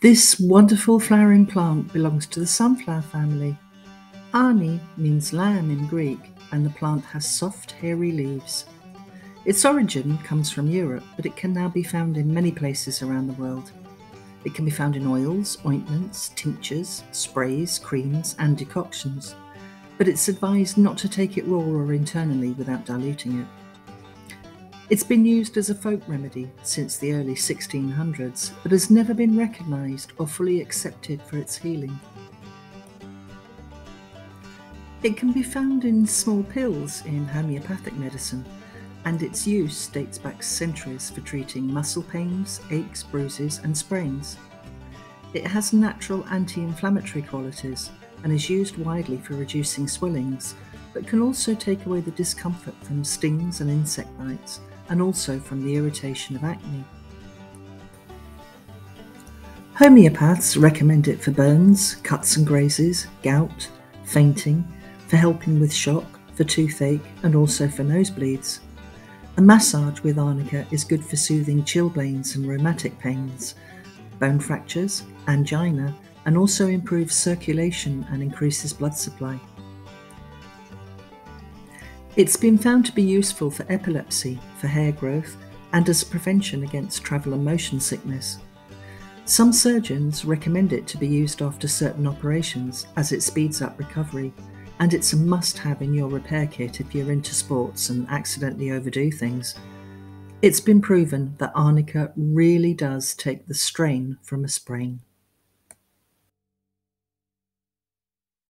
This wonderful flowering plant belongs to the sunflower family. Arni means lamb in Greek, and the plant has soft, hairy leaves. Its origin comes from Europe, but it can now be found in many places around the world. It can be found in oils, ointments, tinctures, sprays, creams, and decoctions, but it's advised not to take it raw or internally without diluting it. It's been used as a folk remedy since the early 1600s, but has never been recognised or fully accepted for its healing. It can be found in small pills in homeopathic medicine, and its use dates back centuries for treating muscle pains, aches, bruises, and sprains. It has natural anti inflammatory qualities and is used widely for reducing swellings, but can also take away the discomfort from stings and insect bites, and also from the irritation of acne. Homeopaths recommend it for burns, cuts and grazes, gout, fainting, for helping with shock, for toothache, and also for nosebleeds. A massage with arnica is good for soothing chilblains and rheumatic pains, bone fractures, angina, and also improves circulation and increases blood supply. It's been found to be useful for epilepsy, for hair growth, and as a prevention against travel and motion sickness. Some surgeons recommend it to be used after certain operations as it speeds up recovery and it's a must have in your repair kit if you're into sports and accidentally overdo things. It's been proven that arnica really does take the strain from a sprain.